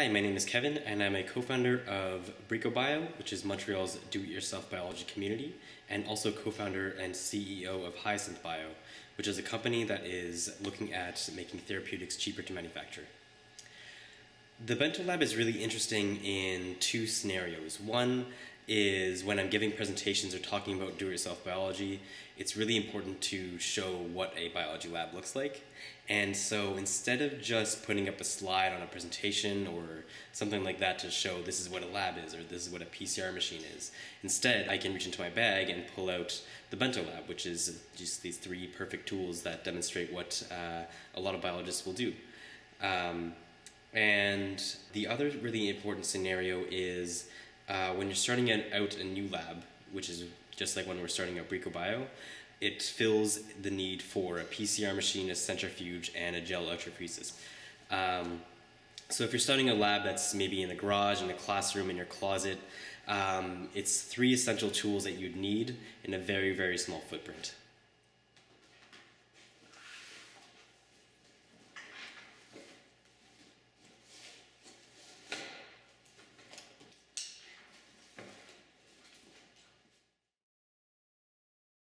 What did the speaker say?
Hi, my name is Kevin, and I'm a co-founder of BricoBio, which is Montreal's do-it-yourself biology community, and also co-founder and CEO of Hyasynth Bio, which is a company that is looking at making therapeutics cheaper to manufacture. The Bento Lab is really interesting in two scenarios. One is when I'm giving presentations or talking about do-it-yourself biology, it's really important to show what a biology lab looks like. And so instead of just putting up a slide on a presentation or something like that to show this is what a lab is or this is what a PCR machine is, instead I can reach into my bag and pull out the Bento Lab, which is just these three perfect tools that demonstrate what uh, a lot of biologists will do. Um, and the other really important scenario is uh, when you're starting out a new lab, which is just like when we're starting out BricoBio, it fills the need for a PCR machine, a centrifuge, and a gel electrophoresis. Um, so if you're starting a lab that's maybe in a garage, in a classroom, in your closet, um, it's three essential tools that you'd need in a very, very small footprint.